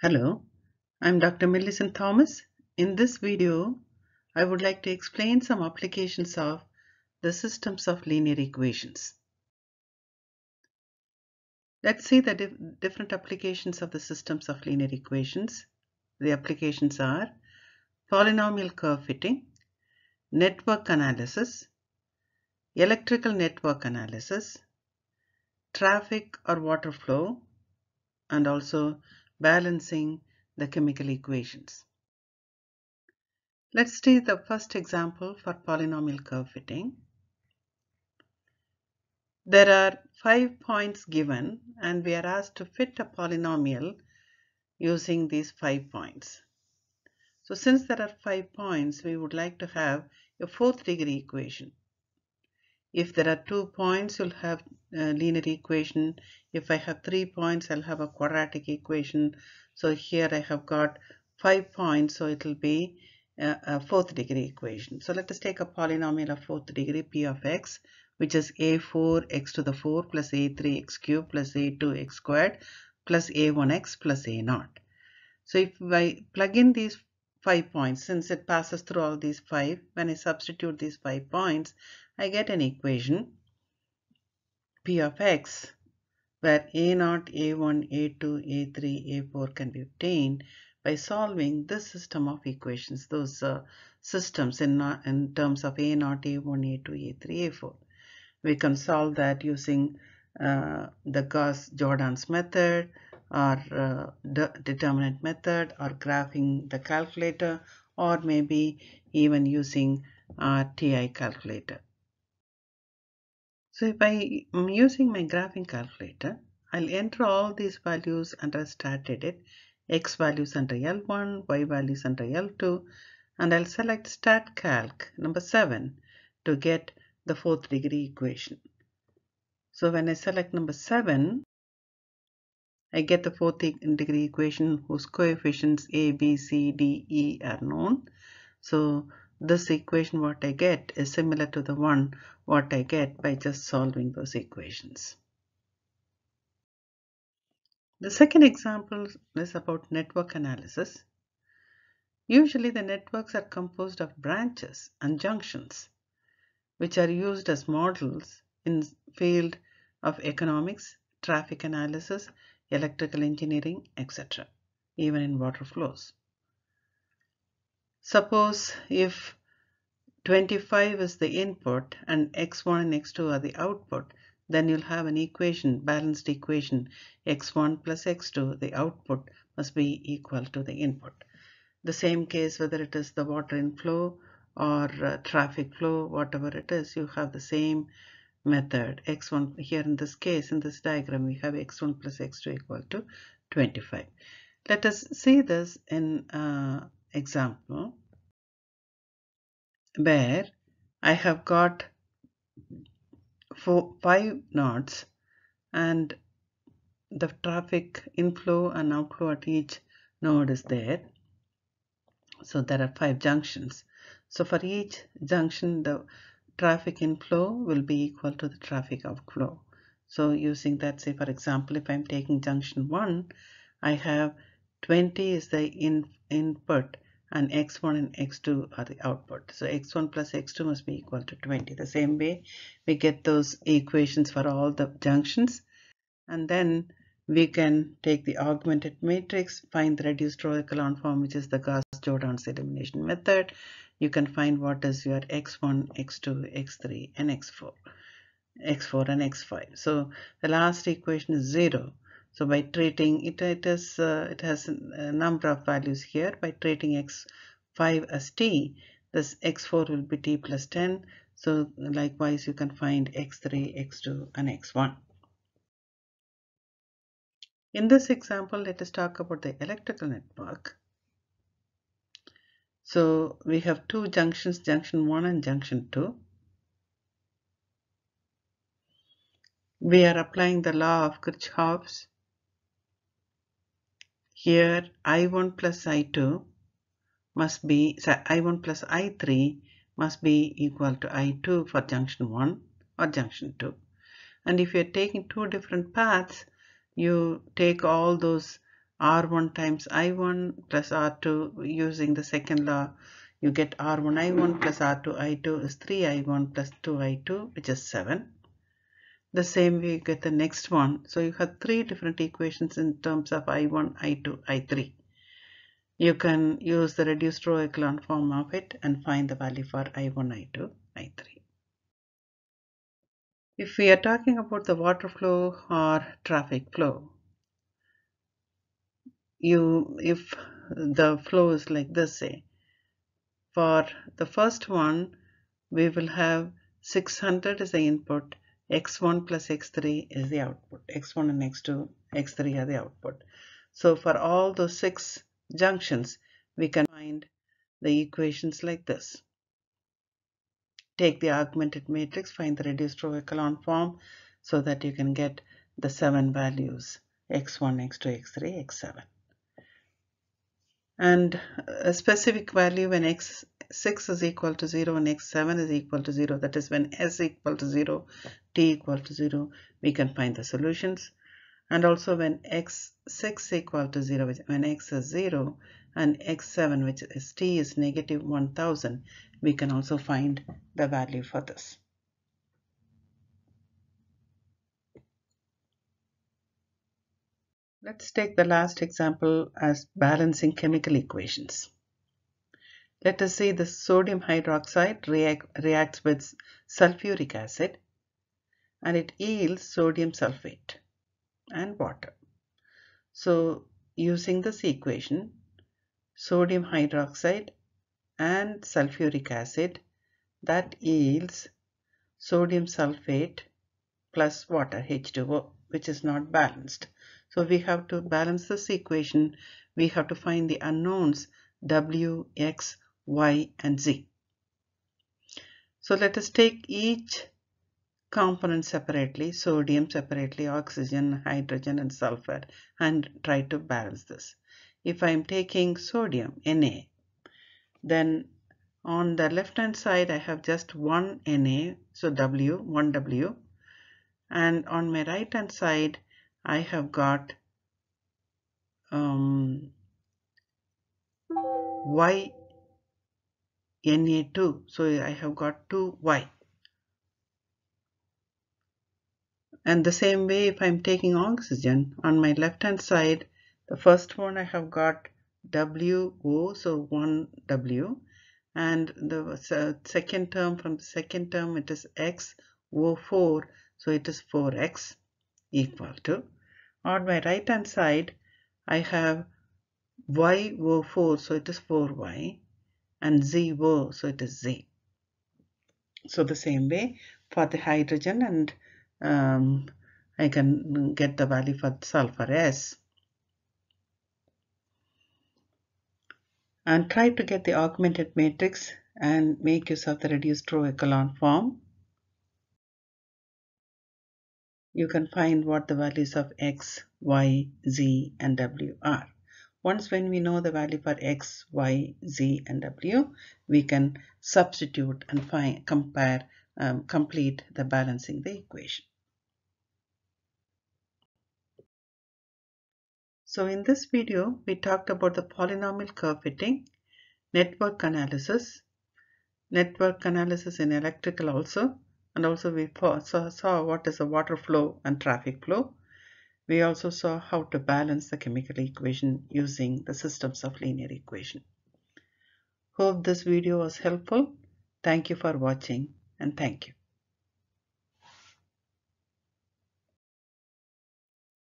Hello, I'm Dr. Millicent Thomas. In this video, I would like to explain some applications of the systems of linear equations. Let's see the dif different applications of the systems of linear equations. The applications are polynomial curve fitting, network analysis, electrical network analysis, traffic or water flow, and also balancing the chemical equations. Let's see the first example for polynomial curve fitting. There are five points given and we are asked to fit a polynomial using these five points. So since there are five points, we would like to have a fourth degree equation. If there are two points, you'll have a linear equation. If I have three points, I'll have a quadratic equation. So here I have got five points, so it will be a, a fourth degree equation. So let us take a polynomial of fourth degree p of x, which is a4 x to the 4 plus a3 x cubed plus a2 x squared plus a1x plus a0. So if I plug in these five points, since it passes through all these five, when I substitute these five points, I get an equation p of x where a0, a1, a2, a3, a4 can be obtained by solving this system of equations, those uh, systems in, in terms of a0, a1, a2, a3, a4. We can solve that using uh, the Gauss-Jordan's method or uh, de determinant method or graphing the calculator or maybe even using our TI calculator. So if I am using my graphing calculator, I'll enter all these values under stat edit, x values under L1, y values under L2, and I'll select stat calc number 7 to get the fourth degree equation. So when I select number 7, I get the fourth degree equation whose coefficients a, b, c, d, e are known. So this equation what I get is similar to the one what I get by just solving those equations. The second example is about network analysis. Usually the networks are composed of branches and junctions which are used as models in field of economics, traffic analysis, electrical engineering, etc. even in water flows. Suppose if 25 is the input and x1 and x2 are the output, then you'll have an equation, balanced equation, x1 plus x2, the output must be equal to the input. The same case whether it is the water inflow or uh, traffic flow, whatever it is, you have the same method. x1 here in this case, in this diagram, we have x1 plus x2 equal to 25. Let us see this in uh, example where I have got four, five nodes and the traffic inflow and outflow at each node is there. So there are five junctions. So for each junction the traffic inflow will be equal to the traffic outflow. So using that say for example if I'm taking junction 1 I have 20 is the in, input and x1 and x2 are the output. So x1 plus x2 must be equal to 20. The same way we get those equations for all the junctions and then we can take the augmented matrix, find the reduced row echelon form which is the Gauss-Jordan's elimination method. You can find what is your x1, x2, x3 and x4, x4 and x5. So the last equation is 0. So by treating it, it is uh, it has a number of values here. By treating x5 as t, this x4 will be t plus 10. So likewise, you can find x3, x2, and x1. In this example, let us talk about the electrical network. So we have two junctions, junction 1 and junction 2. We are applying the law of Kirchhoff's here I1 plus I2 must be, so I1 plus I3 must be equal to I2 for junction 1 or junction 2. And if you're taking two different paths, you take all those R1 times I1 plus R2 using the second law you get R1 I1 plus R2 I2 is 3 I1 plus 2 I2 which is 7 the same way you get the next one. So you have three different equations in terms of I1 I2 I3 you can use the reduced row echelon form of it and find the value for I1 I2 I3 if we are talking about the water flow or traffic flow you if the flow is like this say for the first one we will have 600 as the input x1 plus x3 is the output. X1 and x2 x3 are the output. So for all those six junctions we can find the equations like this. Take the augmented matrix find the reduced row echelon form so that you can get the seven values x1 x2 x3 x7 and a specific value when x6 is equal to 0 and x7 is equal to 0 that is when s equal to 0 t equal to 0 we can find the solutions. And also when x6 equal to 0 when x is 0 and x7 which is t is negative 1000 we can also find the value for this. Let's take the last example as balancing chemical equations. Let us say the sodium hydroxide react, reacts with sulfuric acid and it yields sodium sulfate and water. So using this equation, sodium hydroxide and sulfuric acid that yields sodium sulfate plus water H2O which is not balanced. So we have to balance this equation. We have to find the unknowns W, X, Y and Z. So let us take each component separately, sodium separately, oxygen, hydrogen and sulfur and try to balance this. If I am taking sodium, Na, then on the left hand side I have just one Na, so W, 1W and on my right hand side I have got um, y Na2 so I have got 2y and the same way if I'm taking oxygen on my left hand side the first one I have got WO so 1W and the second term from the second term it is XO4 so it is 4x equal to. On my right hand side I have YO4 so it is 4y and ZO so it is Z. So the same way for the hydrogen and um, I can get the value for sulfur S. And try to get the augmented matrix and make use of the reduced row echelon form you can find what the values of x, y, z and w are. Once when we know the value for x, y, z and w, we can substitute and find, compare, um, complete the balancing the equation. So in this video, we talked about the polynomial curve fitting, network analysis, network analysis in electrical also, and also we saw, what is a water flow and traffic flow. We also saw how to balance the chemical equation using the systems of linear equation. Hope this video was helpful. Thank you for watching and thank you.